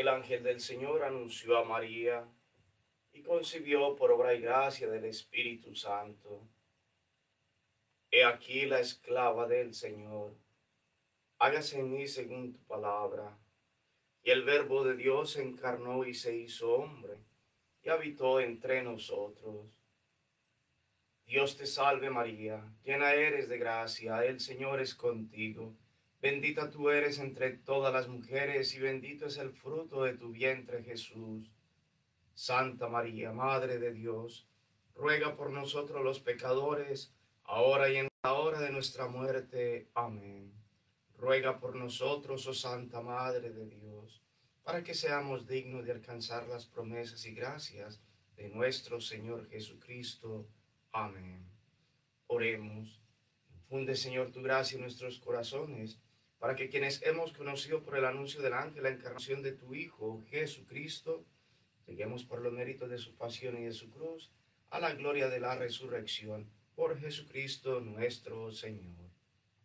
el ángel del Señor anunció a María y concibió por obra y gracia del Espíritu Santo. He aquí la esclava del Señor, hágase en mí según tu palabra. Y el verbo de Dios se encarnó y se hizo hombre, y habitó entre nosotros. Dios te salve María, llena eres de gracia, el Señor es contigo. Bendita tú eres entre todas las mujeres y bendito es el fruto de tu vientre Jesús. Santa María, Madre de Dios, ruega por nosotros los pecadores, ahora y en la hora de nuestra muerte. Amén. Ruega por nosotros, oh Santa Madre de Dios, para que seamos dignos de alcanzar las promesas y gracias de nuestro Señor Jesucristo. Amén. Oremos. Infunde, Señor, tu gracia en nuestros corazones para que quienes hemos conocido por el anuncio del ángel la encarnación de tu Hijo, Jesucristo, lleguemos por los méritos de su pasión y de su cruz a la gloria de la resurrección, por Jesucristo nuestro Señor.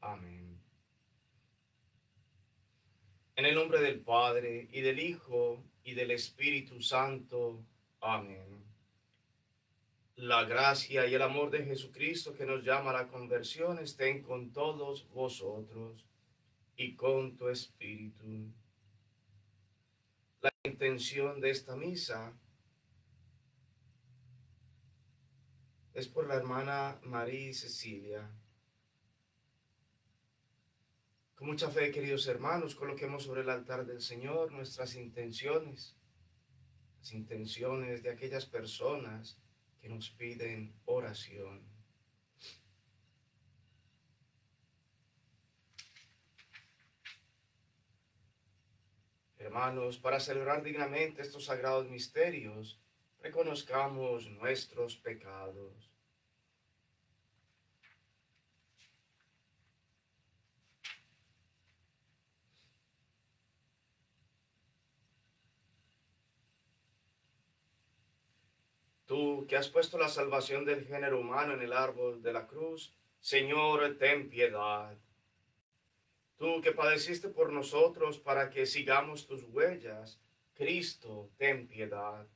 Amén. En el nombre del Padre, y del Hijo, y del Espíritu Santo. Amén. La gracia y el amor de Jesucristo que nos llama a la conversión estén con todos vosotros y con tu espíritu. La intención de esta misa es por la hermana María Cecilia. Con mucha fe, queridos hermanos, coloquemos sobre el altar del Señor nuestras intenciones, las intenciones de aquellas personas que nos piden oración. Hermanos, para celebrar dignamente estos sagrados misterios, reconozcamos nuestros pecados. Tú que has puesto la salvación del género humano en el árbol de la cruz, Señor, ten piedad. Tú que padeciste por nosotros para que sigamos tus huellas, Cristo, ten piedad.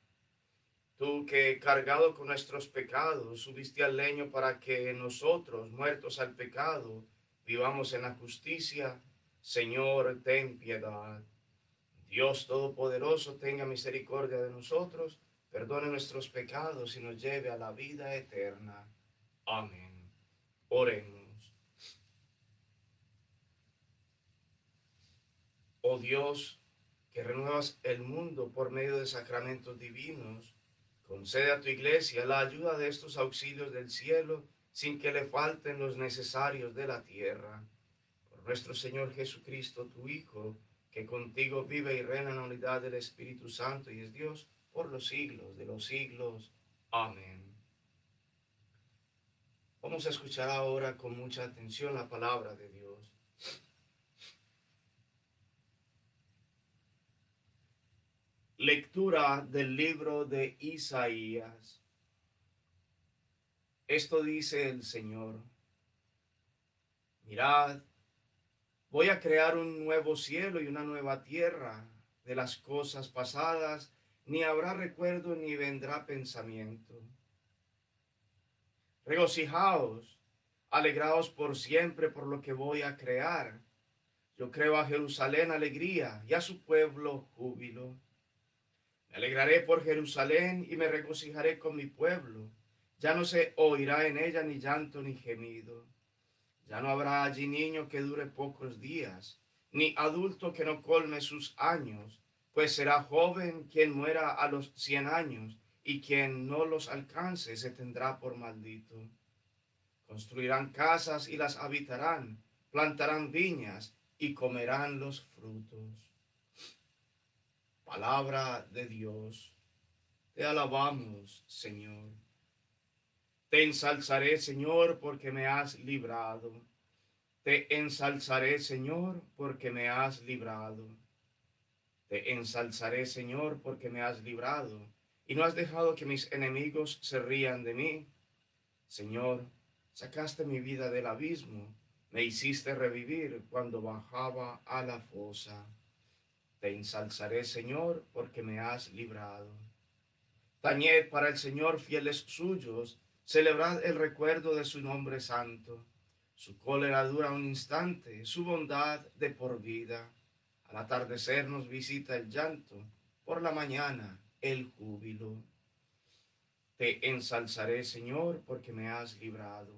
Tú que cargado con nuestros pecados subiste al leño para que nosotros, muertos al pecado, vivamos en la justicia, Señor, ten piedad. Dios Todopoderoso, tenga misericordia de nosotros, perdone nuestros pecados y nos lleve a la vida eterna. Amén. Oremos. Oh Dios, que renuevas el mundo por medio de sacramentos divinos, concede a tu iglesia la ayuda de estos auxilios del cielo sin que le falten los necesarios de la tierra. Por nuestro Señor Jesucristo, tu Hijo, que contigo vive y reina en la unidad del Espíritu Santo y es Dios por los siglos de los siglos. Amén. Vamos a escuchar ahora con mucha atención la palabra de Dios. Lectura del libro de Isaías. Esto dice el Señor. Mirad, voy a crear un nuevo cielo y una nueva tierra. De las cosas pasadas ni habrá recuerdo ni vendrá pensamiento. Regocijaos, alegraos por siempre por lo que voy a crear. Yo creo a Jerusalén alegría y a su pueblo júbilo alegraré por Jerusalén y me regocijaré con mi pueblo. Ya no se oirá en ella ni llanto ni gemido. Ya no habrá allí niño que dure pocos días, ni adulto que no colme sus años, pues será joven quien muera a los cien años, y quien no los alcance se tendrá por maldito. Construirán casas y las habitarán, plantarán viñas y comerán los frutos. Palabra de Dios, te alabamos, Señor. Te ensalzaré, Señor, porque me has librado. Te ensalzaré, Señor, porque me has librado. Te ensalzaré, Señor, porque me has librado, y no has dejado que mis enemigos se rían de mí. Señor, sacaste mi vida del abismo, me hiciste revivir cuando bajaba a la fosa. Te ensalzaré, Señor, porque me has librado. Tañed para el Señor fieles suyos, celebrad el recuerdo de su nombre santo. Su cólera dura un instante, su bondad de por vida. Al atardecer nos visita el llanto, por la mañana el júbilo. Te ensalzaré, Señor, porque me has librado.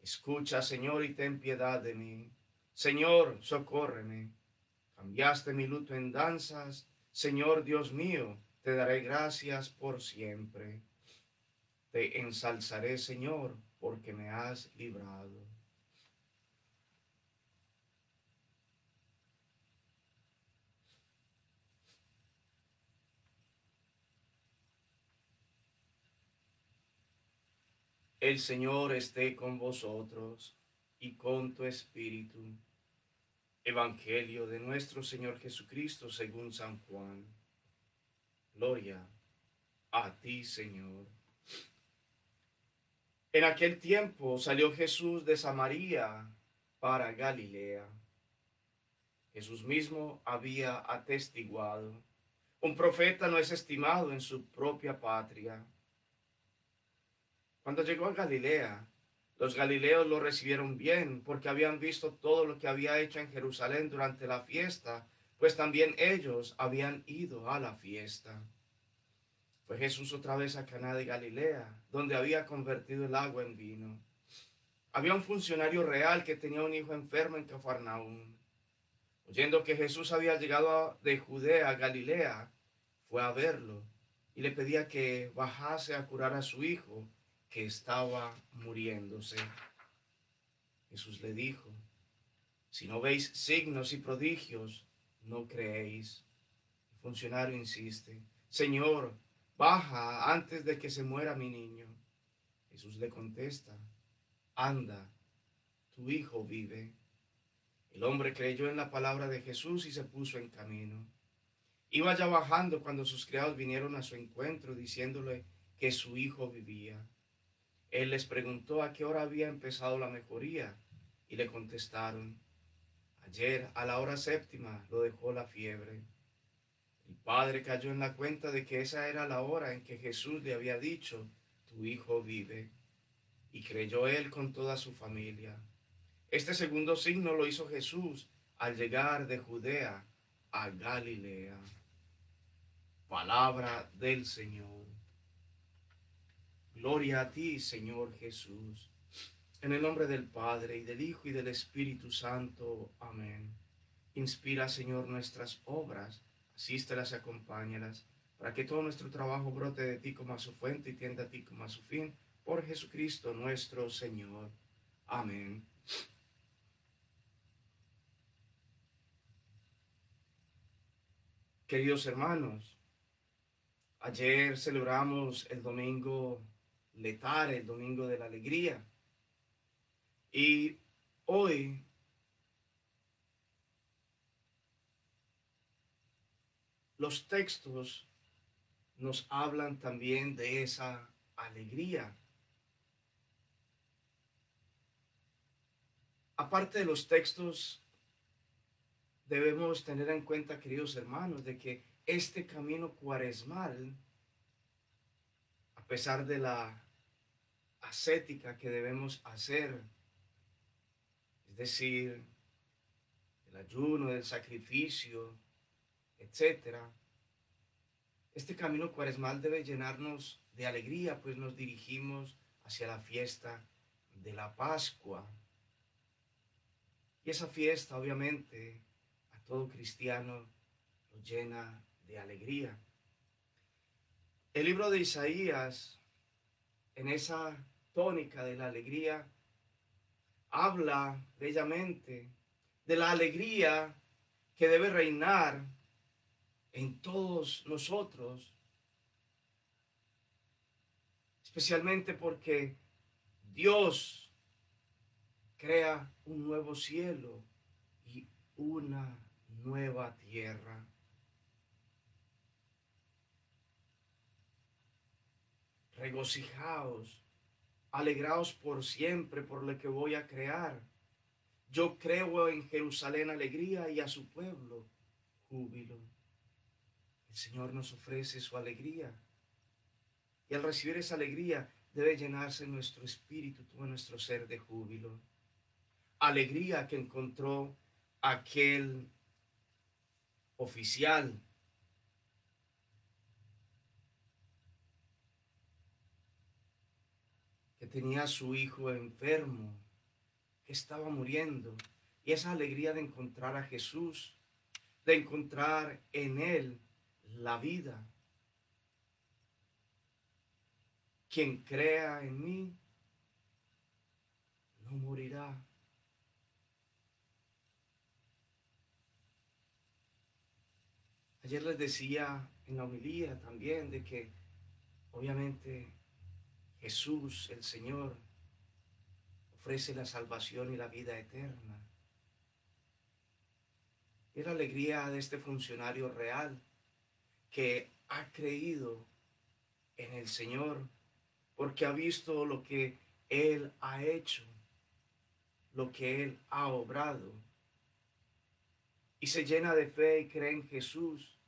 Escucha, Señor, y ten piedad de mí. Señor, socórreme. Cambiaste mi luto en danzas. Señor Dios mío, te daré gracias por siempre. Te ensalzaré, Señor, porque me has librado. El Señor esté con vosotros y con tu espíritu. Evangelio de nuestro Señor Jesucristo según San Juan. Gloria a ti, Señor. En aquel tiempo salió Jesús de Samaria para Galilea. Jesús mismo había atestiguado, un profeta no es estimado en su propia patria. Cuando llegó a Galilea, los galileos lo recibieron bien porque habían visto todo lo que había hecho en Jerusalén durante la fiesta, pues también ellos habían ido a la fiesta. Fue Jesús otra vez a Caná de Galilea, donde había convertido el agua en vino. Había un funcionario real que tenía un hijo enfermo en Cafarnaúm. Oyendo que Jesús había llegado de Judea a Galilea, fue a verlo y le pedía que bajase a curar a su hijo, que estaba muriéndose. Jesús le dijo, si no veis signos y prodigios, no creéis. El funcionario insiste, Señor, baja antes de que se muera mi niño. Jesús le contesta, anda, tu hijo vive. El hombre creyó en la palabra de Jesús y se puso en camino. Iba ya bajando cuando sus criados vinieron a su encuentro diciéndole que su hijo vivía. Él les preguntó a qué hora había empezado la mejoría y le contestaron, ayer a la hora séptima lo dejó la fiebre. El padre cayó en la cuenta de que esa era la hora en que Jesús le había dicho, tu hijo vive, y creyó él con toda su familia. Este segundo signo lo hizo Jesús al llegar de Judea a Galilea. Palabra del Señor. Gloria a ti, Señor Jesús. En el nombre del Padre, y del Hijo, y del Espíritu Santo. Amén. Inspira, Señor, nuestras obras, asístelas y acompáñalas, para que todo nuestro trabajo brote de ti como a su fuente y tienda a ti como a su fin, por Jesucristo nuestro Señor. Amén. Queridos hermanos, ayer celebramos el domingo letar, el domingo de la alegría. Y hoy los textos nos hablan también de esa alegría. Aparte de los textos, debemos tener en cuenta, queridos hermanos, de que este camino cuaresmal, pesar de la ascética que debemos hacer, es decir, el ayuno, el sacrificio, etcétera, este camino cuaresmal debe llenarnos de alegría, pues nos dirigimos hacia la fiesta de la Pascua. Y esa fiesta, obviamente, a todo cristiano lo llena de alegría. El libro de Isaías, en esa tónica de la alegría, habla bellamente de la alegría que debe reinar en todos nosotros, especialmente porque Dios crea un nuevo cielo y una nueva tierra. Regocijaos alegraos por siempre por lo que voy a crear. Yo creo en Jerusalén alegría y a su pueblo, júbilo. El Señor nos ofrece su alegría. Y al recibir esa alegría debe llenarse nuestro espíritu, todo nuestro ser de júbilo. Alegría que encontró aquel oficial tenía a su hijo enfermo, que estaba muriendo, y esa alegría de encontrar a Jesús, de encontrar en Él la vida. Quien crea en mí, no morirá. Ayer les decía en la homilía también de que obviamente Jesús, el Señor, ofrece la salvación y la vida eterna. Es la alegría de este funcionario real que ha creído en el Señor porque ha visto lo que Él ha hecho, lo que Él ha obrado. Y se llena de fe y cree en Jesús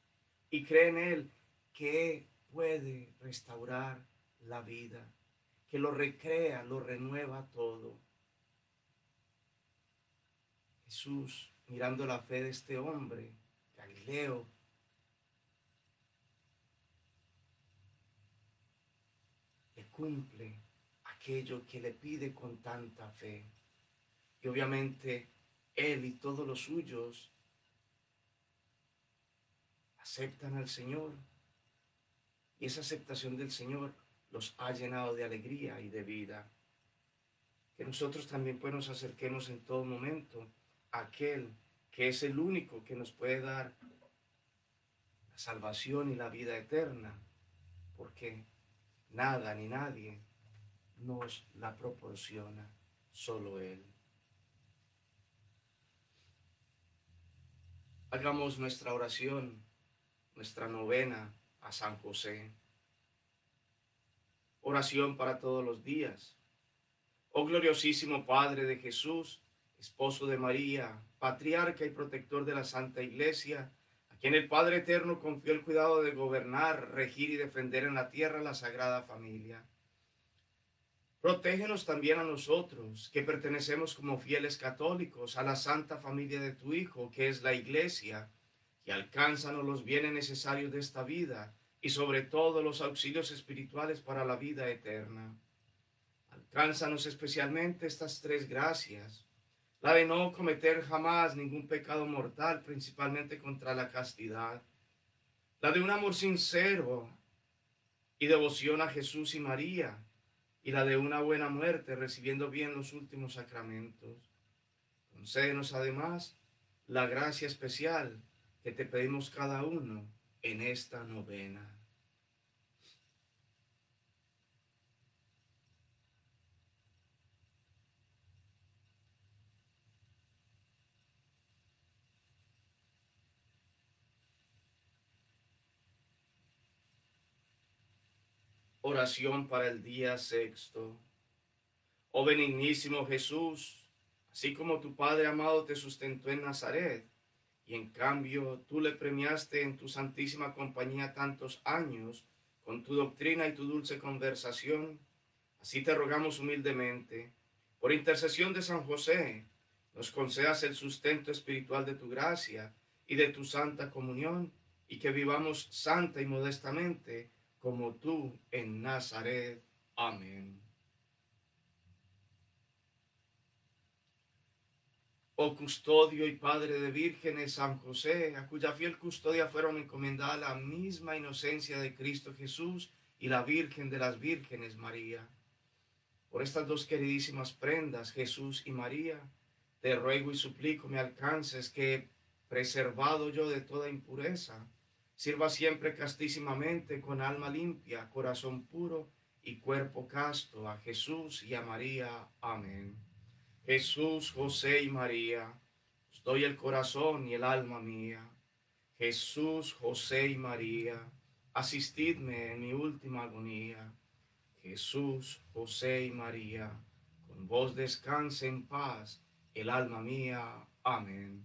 y cree en Él que puede restaurar la vida, que lo recrea, lo renueva todo. Jesús, mirando la fe de este hombre, Galileo, le cumple aquello que le pide con tanta fe. Y obviamente él y todos los suyos aceptan al Señor. Y esa aceptación del Señor los ha llenado de alegría y de vida. Que nosotros también pues nos acerquemos en todo momento a aquel que es el único que nos puede dar la salvación y la vida eterna, porque nada ni nadie nos la proporciona, solo Él. Hagamos nuestra oración nuestra novena a San José. Oración para todos los días. Oh gloriosísimo Padre de Jesús, esposo de María, patriarca y protector de la Santa Iglesia, a quien el Padre Eterno confió el cuidado de gobernar, regir y defender en la tierra la Sagrada Familia. Protégenos también a nosotros, que pertenecemos como fieles católicos a la Santa Familia de tu Hijo, que es la Iglesia, y alcánzanos los bienes necesarios de esta vida y sobre todo los auxilios espirituales para la vida eterna. Alcánzanos especialmente estas tres gracias, la de no cometer jamás ningún pecado mortal, principalmente contra la castidad, la de un amor sincero y devoción a Jesús y María, y la de una buena muerte, recibiendo bien los últimos sacramentos. Concédenos además la gracia especial que te pedimos cada uno en esta novena. Oración para el día sexto. Oh benignísimo Jesús, así como tu Padre amado te sustentó en Nazaret, y en cambio tú le premiaste en tu santísima compañía tantos años con tu doctrina y tu dulce conversación. Así te rogamos humildemente, por intercesión de San José, nos concedas el sustento espiritual de tu gracia y de tu santa comunión, y que vivamos santa y modestamente como tú en Nazaret. Amén. oh custodio y padre de vírgenes, San José, a cuya fiel custodia fueron encomendadas la misma inocencia de Cristo Jesús y la Virgen de las Vírgenes, María. Por estas dos queridísimas prendas, Jesús y María, te ruego y suplico me alcances que, preservado yo de toda impureza, sirva siempre castísimamente con alma limpia, corazón puro y cuerpo casto a Jesús y a María. Amén. Jesús, José y María, os doy el corazón y el alma mía. Jesús, José y María, asistidme en mi última agonía. Jesús, José y María, con vos descanse en paz el alma mía. Amén.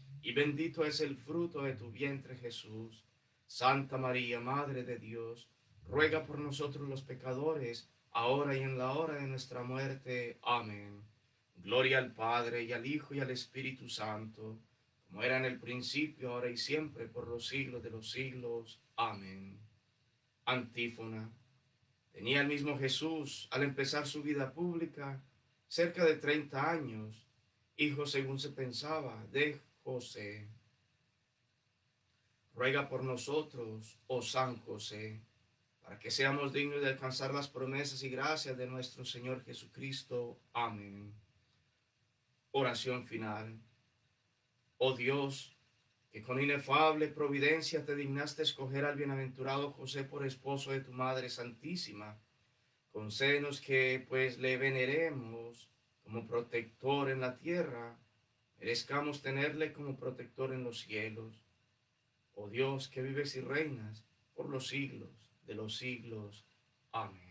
y bendito es el fruto de tu vientre Jesús. Santa María, Madre de Dios, ruega por nosotros los pecadores, ahora y en la hora de nuestra muerte. Amén. Gloria al Padre y al Hijo y al Espíritu Santo, como era en el principio, ahora y siempre, por los siglos de los siglos. Amén. Antífona. Tenía el mismo Jesús, al empezar su vida pública, cerca de treinta años, hijo según se pensaba de Ruega por nosotros, oh San José, para que seamos dignos de alcanzar las promesas y gracias de nuestro Señor Jesucristo. Amén. Oración final. Oh Dios, que con inefable providencia te dignaste escoger al bienaventurado José por esposo de tu Madre Santísima, concédenos que pues le veneremos como protector en la tierra merezcamos tenerle como protector en los cielos. Oh Dios, que vives y reinas por los siglos de los siglos. Amén.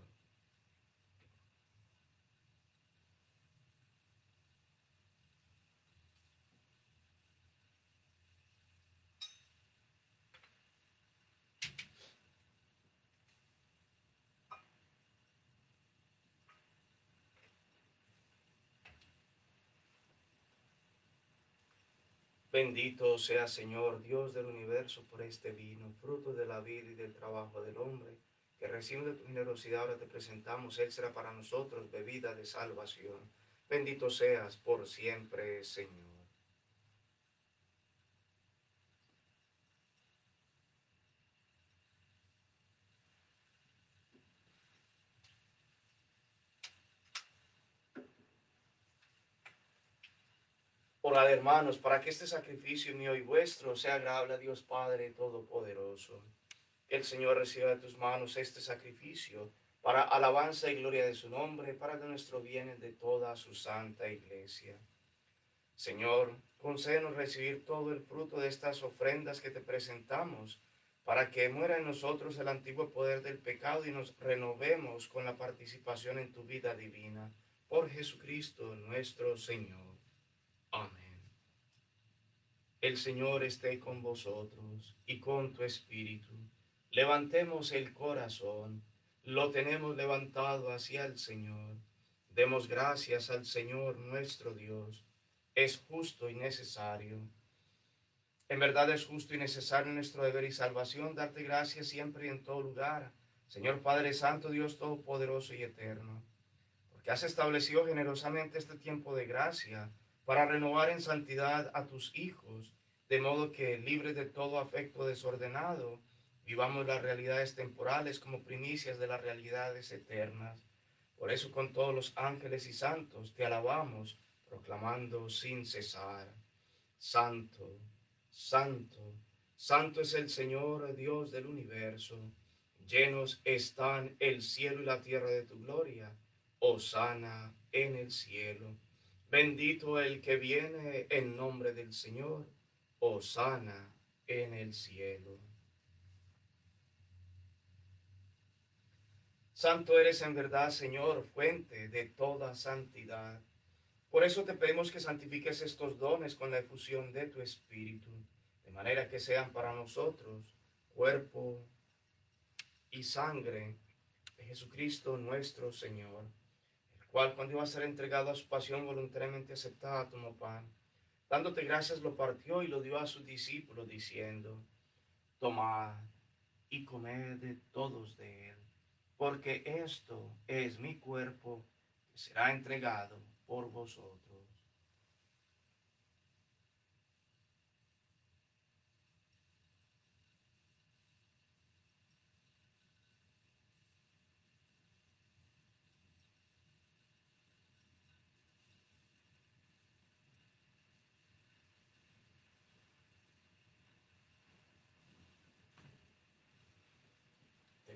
Bendito sea Señor, Dios del universo, por este vino, fruto de la vida y del trabajo del hombre, que recibe de tu generosidad ahora te presentamos, Él será para nosotros bebida de salvación. Bendito seas por siempre, Señor. Hermanos, para que este sacrificio mío y vuestro sea agradable a Dios Padre Todopoderoso. Que el Señor reciba de tus manos este sacrificio para alabanza y gloria de su nombre, para que nuestro bien de toda su santa iglesia. Señor, concédenos recibir todo el fruto de estas ofrendas que te presentamos, para que muera en nosotros el antiguo poder del pecado y nos renovemos con la participación en tu vida divina. Por Jesucristo nuestro Señor. Amén. El Señor esté con vosotros y con tu espíritu. Levantemos el corazón, lo tenemos levantado hacia el Señor. Demos gracias al Señor nuestro Dios. Es justo y necesario. En verdad es justo y necesario nuestro deber y salvación darte gracias siempre y en todo lugar, Señor Padre Santo, Dios Todopoderoso y Eterno, porque has establecido generosamente este tiempo de gracia para renovar en santidad a tus hijos, de modo que, libres de todo afecto desordenado, vivamos las realidades temporales como primicias de las realidades eternas. Por eso con todos los ángeles y santos te alabamos, proclamando sin cesar, Santo, Santo, Santo es el Señor Dios del universo, llenos están el cielo y la tierra de tu gloria, sana en el cielo. Bendito el que viene en nombre del Señor, sana en el cielo. Santo eres en verdad, Señor, fuente de toda santidad. Por eso te pedimos que santifiques estos dones con la efusión de tu Espíritu, de manera que sean para nosotros cuerpo y sangre de Jesucristo nuestro Señor cual cuando iba a ser entregado a su pasión voluntariamente aceptada, tomó pan. Dándote gracias, lo partió y lo dio a sus discípulos, diciendo, tomad y comed de todos de él, porque esto es mi cuerpo que será entregado por vosotros.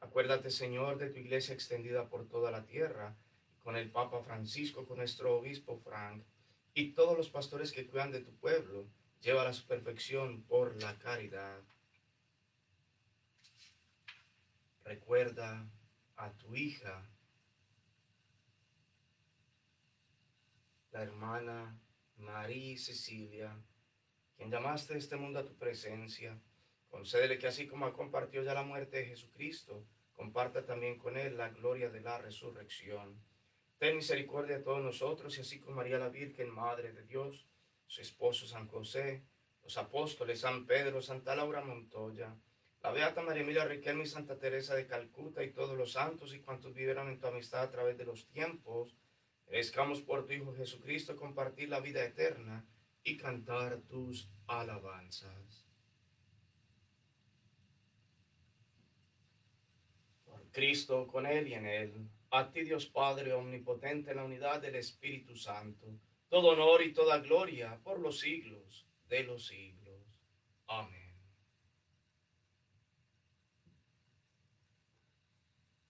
Acuérdate, Señor, de tu iglesia extendida por toda la tierra, con el Papa Francisco, con nuestro obispo Frank, y todos los pastores que cuidan de tu pueblo, lleva a su perfección por la caridad. Recuerda a tu hija, la hermana María Cecilia, quien llamaste a este mundo a tu presencia Concédele que así como ha compartido ya la muerte de Jesucristo, comparta también con él la gloria de la resurrección. Ten misericordia de todos nosotros y así como María la Virgen, Madre de Dios, su esposo San José, los apóstoles San Pedro, Santa Laura Montoya, la Beata María Emilia Riquelme y Santa Teresa de Calcuta y todos los santos y cuantos vivieron en tu amistad a través de los tiempos, merezcamos por tu Hijo Jesucristo compartir la vida eterna y cantar tus alabanzas. Cristo, con Él y en Él. A ti Dios Padre Omnipotente en la unidad del Espíritu Santo, todo honor y toda gloria por los siglos de los siglos. Amén.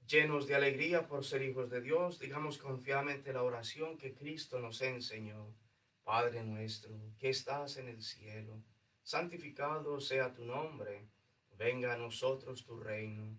Llenos de alegría por ser hijos de Dios, digamos confiadamente la oración que Cristo nos enseñó. Padre nuestro, que estás en el cielo, santificado sea tu nombre, venga a nosotros tu reino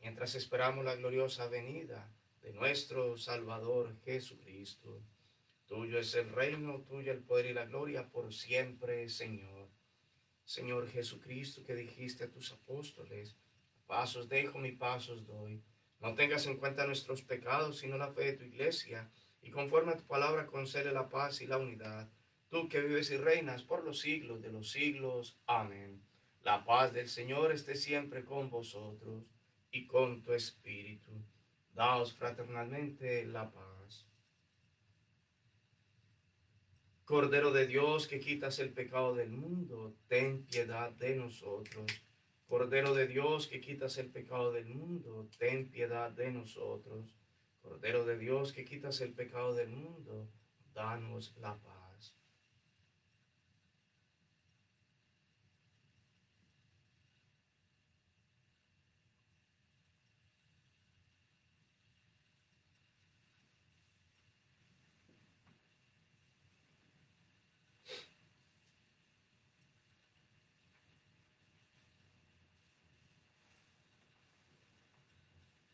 mientras esperamos la gloriosa venida de nuestro Salvador Jesucristo. Tuyo es el reino, tuyo el poder y la gloria por siempre, Señor. Señor Jesucristo, que dijiste a tus apóstoles, pasos dejo, mi pasos doy. No tengas en cuenta nuestros pecados, sino la fe de tu iglesia, y conforme a tu palabra concede la paz y la unidad. Tú que vives y reinas por los siglos de los siglos. Amén. La paz del Señor esté siempre con vosotros y con tu espíritu. Daos fraternalmente la paz. Cordero de Dios que quitas el pecado del mundo, ten piedad de nosotros. Cordero de Dios que quitas el pecado del mundo, ten piedad de nosotros. Cordero de Dios que quitas el pecado del mundo, danos la paz.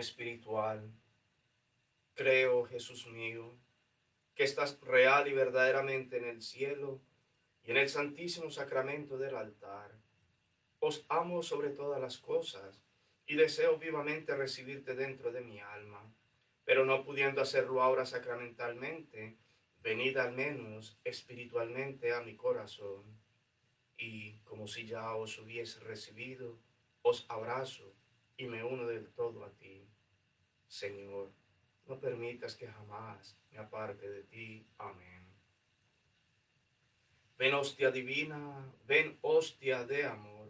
Espiritual. Creo, Jesús mío, que estás real y verdaderamente en el cielo y en el santísimo sacramento del altar. Os amo sobre todas las cosas y deseo vivamente recibirte dentro de mi alma, pero no pudiendo hacerlo ahora sacramentalmente, venid al menos espiritualmente a mi corazón y como si ya os hubiese recibido, os abrazo y me uno del todo a ti. Señor, no permitas que jamás me aparte de ti. Amén. Ven hostia divina, ven hostia de amor,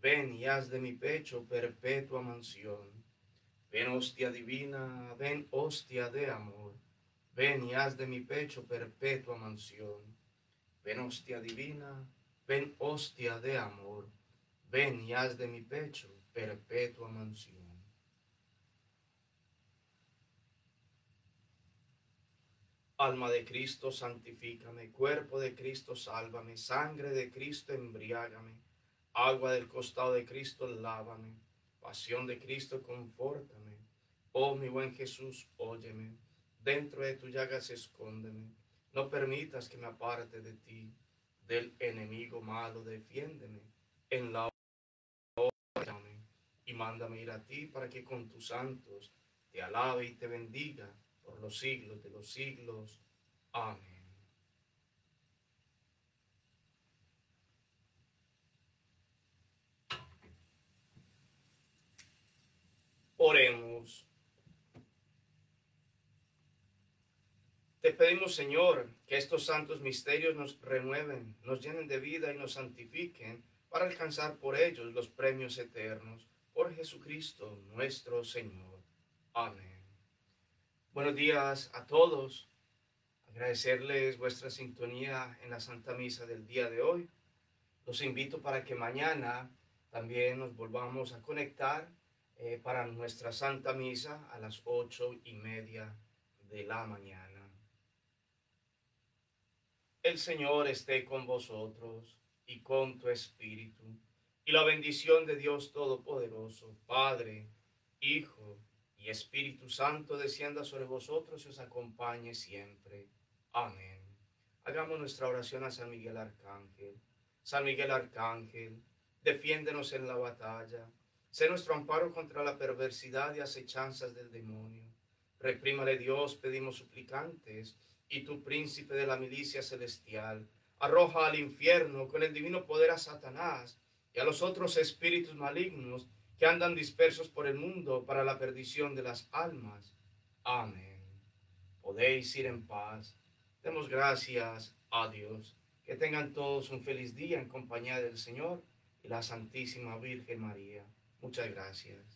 ven y haz de mi pecho perpetua mansión. Ven hostia divina, ven hostia de amor, ven y haz de mi pecho perpetua mansión. Ven hostia divina, ven hostia de amor, ven y haz de mi pecho perpetua mansión. Alma de Cristo, santifícame, cuerpo de Cristo, sálvame, sangre de Cristo, embriágame, agua del costado de Cristo, lávame, pasión de Cristo, confórtame. Oh mi buen Jesús, óyeme, dentro de tu llagas escóndeme, no permitas que me aparte de ti, del enemigo malo, defiéndeme. En la mándame ir a ti para que con tus santos te alabe y te bendiga por los siglos de los siglos. Amén. Oremos. Te pedimos, Señor, que estos santos misterios nos renueven, nos llenen de vida y nos santifiquen para alcanzar por ellos los premios eternos Jesucristo nuestro Señor. Amén. Buenos días a todos. Agradecerles vuestra sintonía en la Santa Misa del día de hoy. Los invito para que mañana también nos volvamos a conectar eh, para nuestra Santa Misa a las ocho y media de la mañana. El Señor esté con vosotros y con tu espíritu y la bendición de Dios Todopoderoso, Padre, Hijo y Espíritu Santo, descienda sobre vosotros y os acompañe siempre. Amén. Hagamos nuestra oración a San Miguel Arcángel. San Miguel Arcángel, defiéndenos en la batalla. Sé nuestro amparo contra la perversidad y acechanzas del demonio. Reprímale Dios, pedimos suplicantes, y tu príncipe de la milicia celestial, arroja al infierno con el divino poder a Satanás y a los otros espíritus malignos que andan dispersos por el mundo para la perdición de las almas. Amén. Podéis ir en paz. Demos gracias a Dios. Que tengan todos un feliz día en compañía del Señor y la Santísima Virgen María. Muchas gracias.